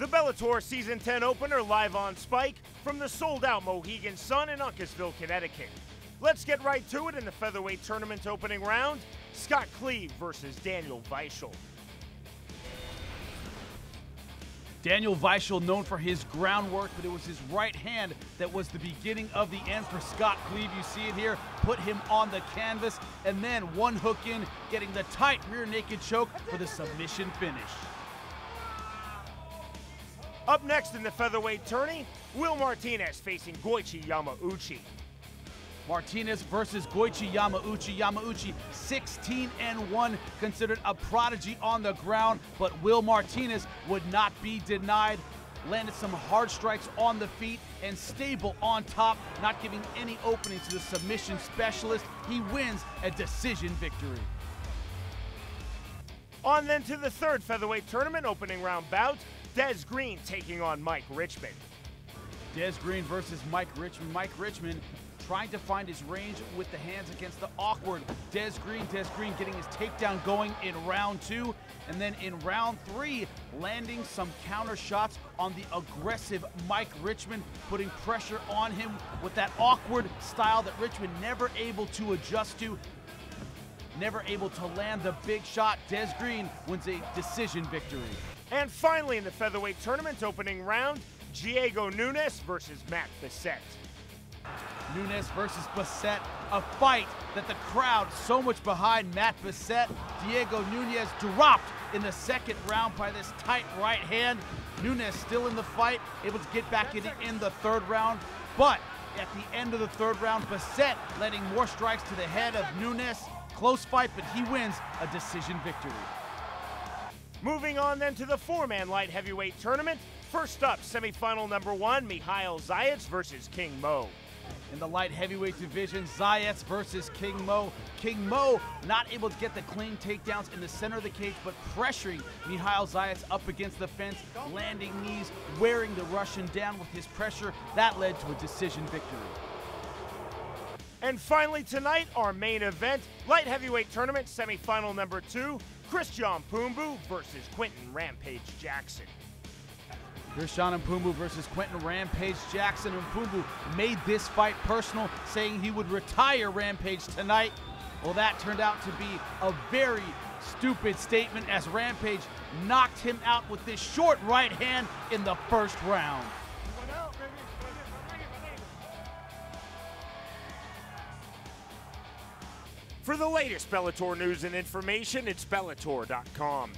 The Bellator Season 10 opener live on Spike from the sold out Mohegan Sun in Uncasville, Connecticut. Let's get right to it in the featherweight tournament opening round Scott Cleve versus Daniel Weichel. Daniel Weichel, known for his groundwork, but it was his right hand that was the beginning of the end for Scott Cleve. You see it here, put him on the canvas, and then one hook in, getting the tight rear naked choke for the submission finish. Up next in the featherweight tourney, Will Martinez facing Goiti Yamauchi. Martinez versus Goiti Yamauchi. Yamauchi 16 and 1, considered a prodigy on the ground, but Will Martinez would not be denied. Landed some hard strikes on the feet and stable on top, not giving any openings to the submission specialist. He wins a decision victory. On then to the third featherweight tournament opening round bout, Des Green taking on Mike Richman. Des Green versus Mike Richman. Mike Richman trying to find his range with the hands against the awkward Des Green. Des Green getting his takedown going in round two. And then in round three, landing some counter shots on the aggressive Mike Richman, putting pressure on him with that awkward style that Richman never able to adjust to. Never able to land the big shot. Des Green wins a decision victory. And finally in the featherweight tournament opening round, Diego Nunes versus Matt Bessette. Nunes versus Bessette, a fight that the crowd so much behind Matt Bessette. Diego Nunes dropped in the second round by this tight right hand. Nunes still in the fight, able to get back in, in the third round, but at the end of the third round, Bessette letting more strikes to the head of Nunes. Close fight, but he wins a decision victory. Moving on then to the four-man light heavyweight tournament. First up, semifinal number one, Mikhail Zayats versus King Mo. In the light heavyweight division, Zayats versus King Mo. King Mo not able to get the clean takedowns in the center of the cage, but pressuring Mikhail Zayats up against the fence, landing knees, wearing the Russian down with his pressure. That led to a decision victory. And finally tonight, our main event, light heavyweight tournament semifinal number two, Christian M'Pumbu versus Quinton Rampage Jackson. Christian M'Pumbu versus Quinton Rampage Jackson. M'Pumbu made this fight personal, saying he would retire Rampage tonight. Well, that turned out to be a very stupid statement as Rampage knocked him out with this short right hand in the first round. For the latest Bellator news and information, it's Bellator.com.